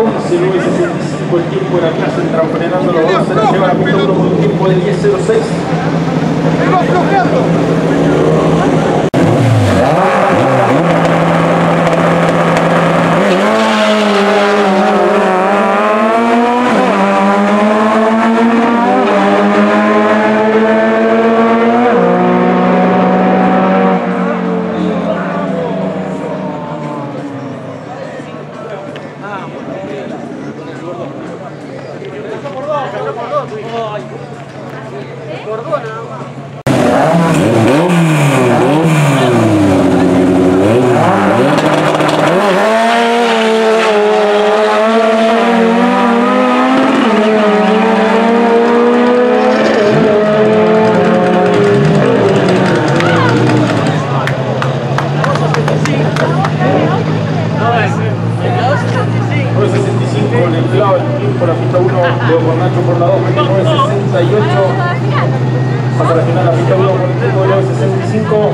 11.965 el tiempo de la clase, entran frenando los dos, se la lleva la punta 1 con un tiempo de 10.06. ¡Me va bloqueando! Cordona. ¿eh? por la pista 1, Leo Cornacho por la 2, 69, 68. Pasa la final la pista 1, 45, Leo 65.